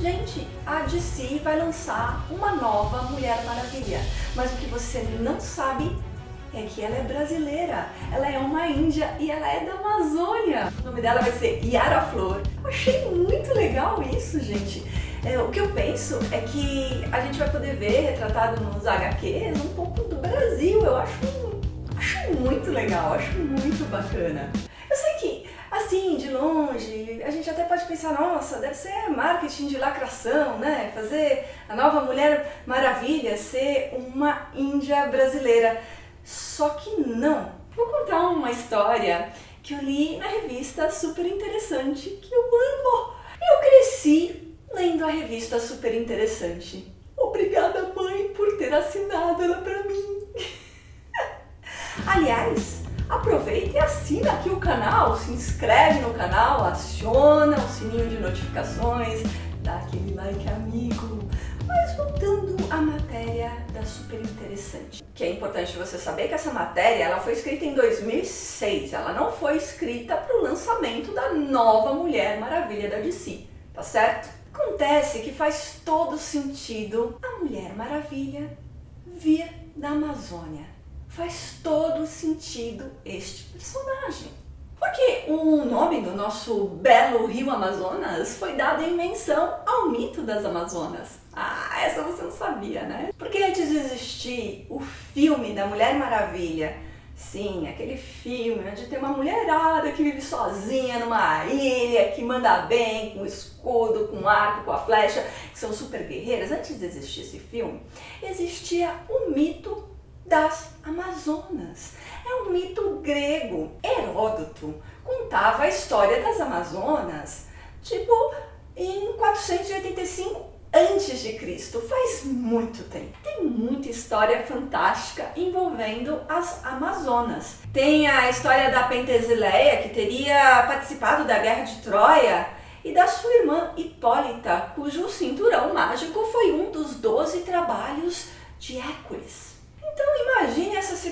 Gente, a DC vai lançar uma nova Mulher Maravilha, mas o que você não sabe é que ela é brasileira, ela é uma índia e ela é da Amazônia. O nome dela vai ser Yara Flor. Eu achei muito legal isso, gente. É, o que eu penso é que a gente vai poder ver retratado nos HQs um pouco do Brasil. Eu acho, acho muito legal, acho muito bacana. Assim, de longe, a gente até pode pensar, nossa, deve ser marketing de lacração, né? Fazer a nova Mulher Maravilha ser uma índia brasileira. Só que não. Vou contar uma história que eu li na revista super interessante que eu amo. Eu cresci lendo a revista super interessante. Obrigada, mãe, por ter assinado ela pra mim. Aliás, aproveita e assina aqui o canal, se inscreve no canal, aciona o sininho de notificações, dá aquele like amigo. Mas voltando à matéria da super interessante, que é importante você saber que essa matéria ela foi escrita em 2006, ela não foi escrita para o lançamento da nova Mulher Maravilha da DC, tá certo? Acontece que faz todo sentido a Mulher Maravilha vir da Amazônia. Faz todo sentido este personagem. Porque o nome do nosso belo rio Amazonas foi dado em menção ao mito das Amazonas. Ah, essa você não sabia, né? Porque antes de existir o filme da Mulher Maravilha, sim, aquele filme onde tem uma mulherada que vive sozinha numa ilha, que manda bem, com escudo, com arco, com a flecha, que são super guerreiras, antes de existir esse filme, existia o mito das Amazonas. É um mito grego. Heródoto contava a história das Amazonas, tipo, em 485 antes de Cristo, faz muito tempo. Tem muita história fantástica envolvendo as Amazonas. Tem a história da Pentesileia, que teria participado da Guerra de Troia, e da sua irmã Hipólita, cujo cinturão mágico foi um dos doze trabalhos de Hércules.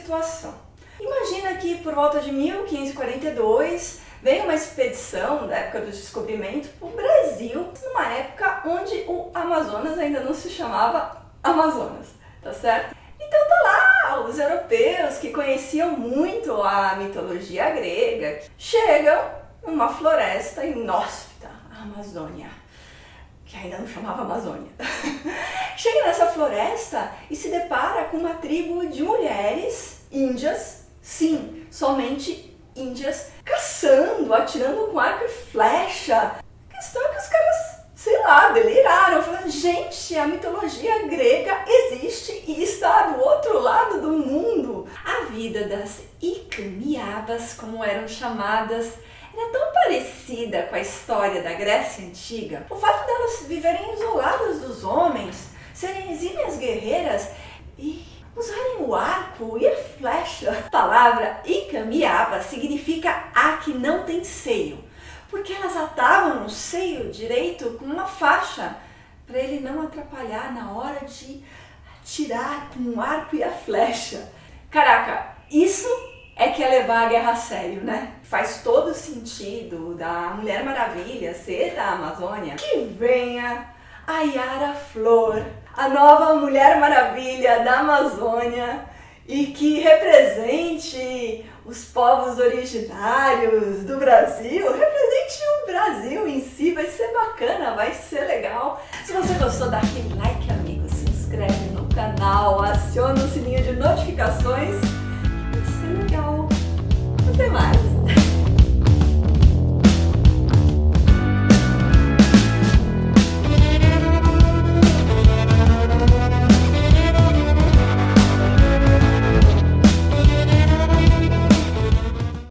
Situação. Imagina que por volta de 1542 veio uma expedição da época do descobrimento para o Brasil, numa época onde o Amazonas ainda não se chamava Amazonas, tá certo? Então tá lá os europeus que conheciam muito a mitologia grega, chegam numa floresta inóspita, a Amazônia, que ainda não chamava Amazônia. Chega nessa floresta e se depara com uma tribo de mulheres índias, sim, somente índias caçando, atirando com arco e flecha. A questão é que os caras, sei lá, deliraram, falando, gente, a mitologia grega existe e está do outro lado do mundo. A vida das Icamiabas, como eram chamadas, era tão parecida com a história da Grécia Antiga. O fato delas viverem isoladas dos homens, serem exímias guerreiras e usarem o arco e a flecha. A palavra Ikamiaba significa a que não tem seio, porque elas atavam o seio direito com uma faixa para ele não atrapalhar na hora de atirar com o arco e a flecha. Caraca, isso é que é levar a guerra a sério, né? Faz todo sentido da Mulher Maravilha ser da Amazônia. Que venha a Yara Flor a nova Mulher Maravilha da Amazônia e que represente os povos originários do Brasil, represente o Brasil em si, vai ser bacana, vai ser legal. Se você gostou, dá aquele like, amigo, se inscreve no canal, aciona o sininho de notificações,